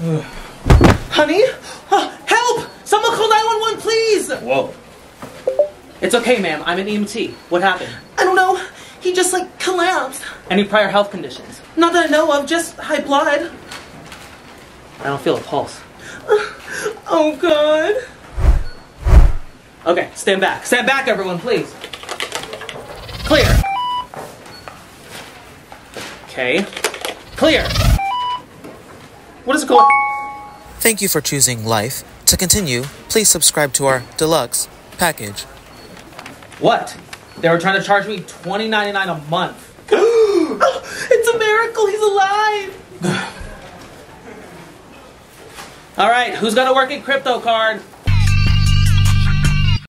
Honey? Uh, help! Someone call 911, please! Whoa. It's okay, ma'am. I'm an EMT. What happened? I don't know. He just like collapsed. Any prior health conditions? Not that I know of, just high blood. I don't feel a pulse. Oh, God. Okay, stand back. Stand back, everyone, please. Clear. Okay. Clear. What is it called? Thank you for choosing Life. To continue, please subscribe to our deluxe package. What? They were trying to charge me twenty ninety nine a month. it's a miracle he's alive. All right, who's got a working crypto card?